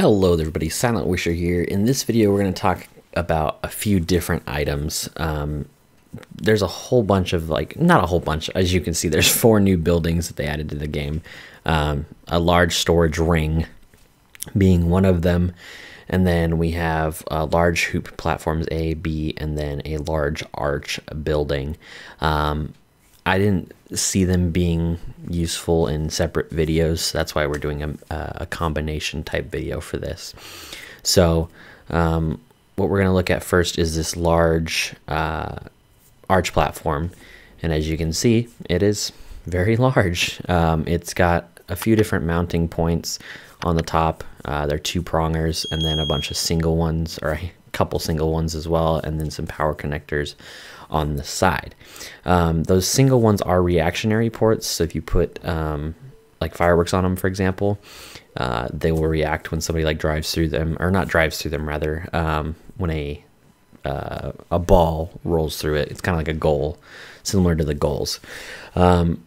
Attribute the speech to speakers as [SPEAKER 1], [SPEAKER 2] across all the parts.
[SPEAKER 1] Hello everybody, Silent Wisher here. In this video we're going to talk about a few different items. Um, there's a whole bunch of like, not a whole bunch, as you can see there's four new buildings that they added to the game. Um, a large storage ring being one of them. And then we have uh, large hoop platforms A, B, and then a large arch building. Um, I didn't see them being useful in separate videos. That's why we're doing a, a combination type video for this. So um, what we're going to look at first is this large uh, arch platform. And as you can see, it is very large. Um, it's got a few different mounting points on the top. Uh, they're two prongers and then a bunch of single ones or couple single ones as well. And then some power connectors on the side. Um, those single ones are reactionary ports. So if you put um, like fireworks on them, for example, uh, they will react when somebody like drives through them, or not drives through them, rather, um, when a uh, a ball rolls through it. It's kind of like a goal, similar to the goals. Um,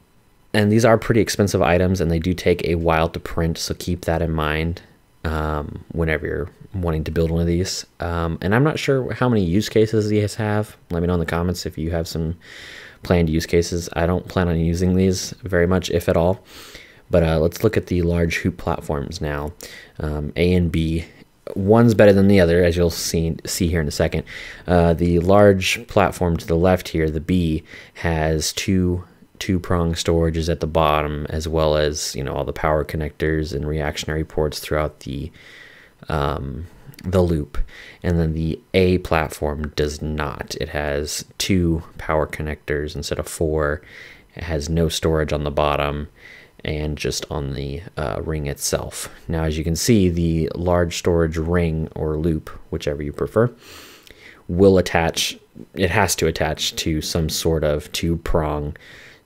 [SPEAKER 1] and these are pretty expensive items, and they do take a while to print. So keep that in mind um, whenever you're wanting to build one of these. Um, and I'm not sure how many use cases these have. Let me know in the comments if you have some planned use cases. I don't plan on using these very much, if at all. But uh, let's look at the large hoop platforms now. Um, a and B. One's better than the other, as you'll see see here in a second. Uh, the large platform to the left here, the B, has two two prong storages at the bottom, as well as you know all the power connectors and reactionary ports throughout the um, the loop. And then the A platform does not. It has two power connectors instead of four. It has no storage on the bottom and just on the uh, ring itself. Now, as you can see, the large storage ring or loop, whichever you prefer, will attach, it has to attach to some sort of two prong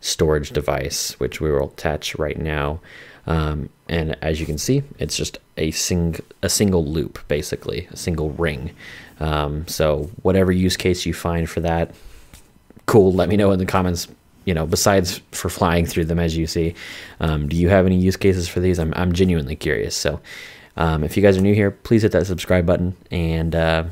[SPEAKER 1] storage device, which we will attach right now. Um, and as you can see, it's just a sing a single loop, basically a single ring. Um, so whatever use case you find for that, cool. Let me know in the comments. You know, besides for flying through them, as you see, um, do you have any use cases for these? I'm I'm genuinely curious. So, um, if you guys are new here, please hit that subscribe button and uh,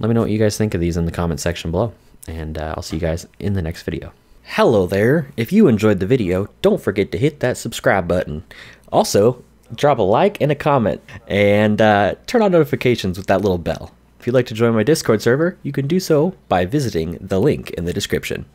[SPEAKER 1] let me know what you guys think of these in the comment section below. And uh, I'll see you guys in the next video. Hello there. If you enjoyed the video, don't forget to hit that subscribe button. Also, drop a like and a comment, and uh, turn on notifications with that little bell. If you'd like to join my Discord server, you can do so by visiting the link in the description.